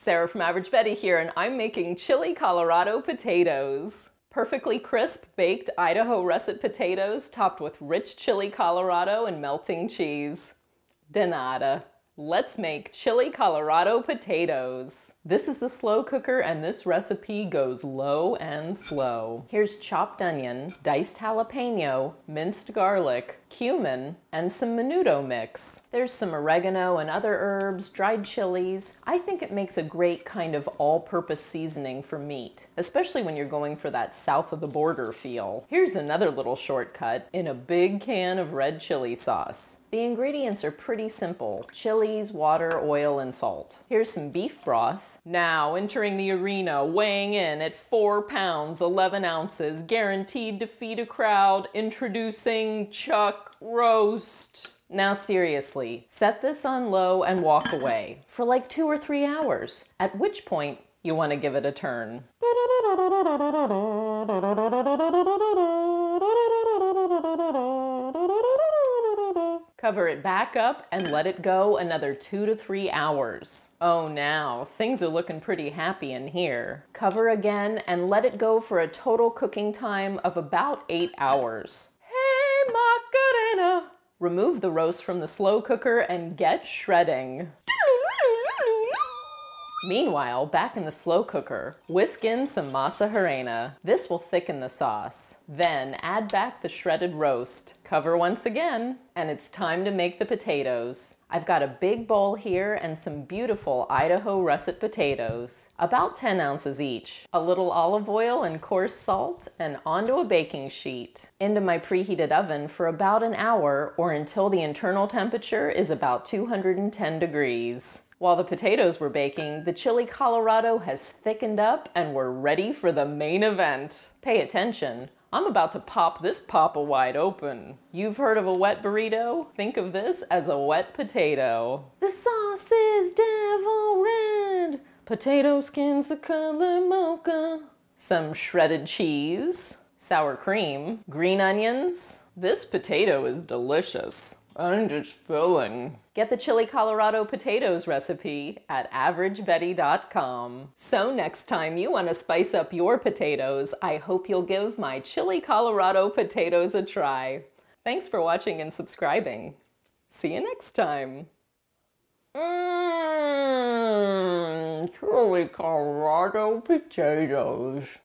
Sara from Average Betty here, and I'm making chili Colorado potatoes. Perfectly crisp, baked Idaho russet potatoes topped with rich chili Colorado and melting cheese. De nada. Let's make chili Colorado potatoes. This is the slow cooker and this recipe goes low and slow. Here's chopped onion, diced jalapeno, minced garlic, cumin, and some menudo mix. There's some oregano and other herbs, dried chilies. I think it makes a great kind of all-purpose seasoning for meat, especially when you're going for that south of the border feel. Here's another little shortcut in a big can of red chili sauce. The ingredients are pretty simple. Chilies, water, oil, and salt. Here's some beef broth, now entering the arena, weighing in at 4 pounds 11 ounces, guaranteed to feed a crowd, introducing Chuck Roast. Now seriously, set this on low and walk away for like two or three hours, at which point you want to give it a turn. Cover it back up and let it go another two to three hours. Oh, now things are looking pretty happy in here. Cover again and let it go for a total cooking time of about eight hours. Hey, Macarena! Remove the roast from the slow cooker and get shredding. Meanwhile, back in the slow cooker, whisk in some masa harina. This will thicken the sauce. Then add back the shredded roast. Cover once again, and it's time to make the potatoes. I've got a big bowl here and some beautiful Idaho russet potatoes, about 10 ounces each. A little olive oil and coarse salt, and onto a baking sheet. Into my preheated oven for about an hour or until the internal temperature is about 210 degrees. While the potatoes were baking, the chili Colorado has thickened up and we're ready for the main event. Pay attention. I'm about to pop this papa wide open. You've heard of a wet burrito? Think of this as a wet potato. The sauce is devil red. Potato skins the color mocha. Some shredded cheese, sour cream, green onions. This potato is delicious and it's filling. Get the chili Colorado potatoes recipe at averagebetty.com. So next time you want to spice up your potatoes, I hope you'll give my chili Colorado potatoes a try. Thanks for watching and subscribing. See you next time. Mmm, chili Colorado potatoes.